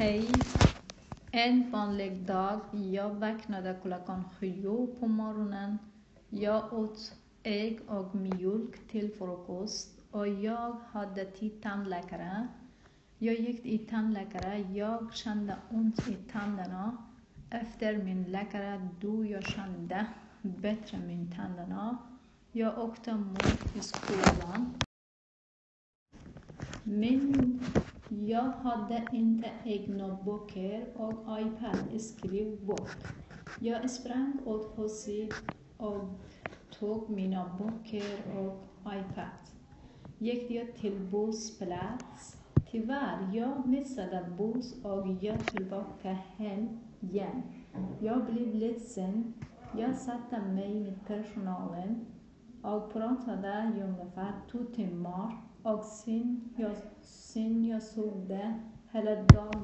Hej! En vanlig dag. Jag vaknade klockan sju på morgonen. Jag åt ägg och mjölk till frukost och jag hade till tandläkare. Jag gick till tandläkare. Jag kände ont i tänderna. Efter min läkare då jag kände bättre min tänderna. Jag åkte mot skolan. Min jag hade inte egna böcker och iPad skrivbord. Jag sprang åt huset och tog mina böcker och iPad. Gick jag till bussplats. Tyvärr, jag missade buss och jag tillbaka hem igen. Jag blev ledsen. Jag satte mig med personalen och pratade i ungefär två timmar och sen jag, sen jag sov hela dagen.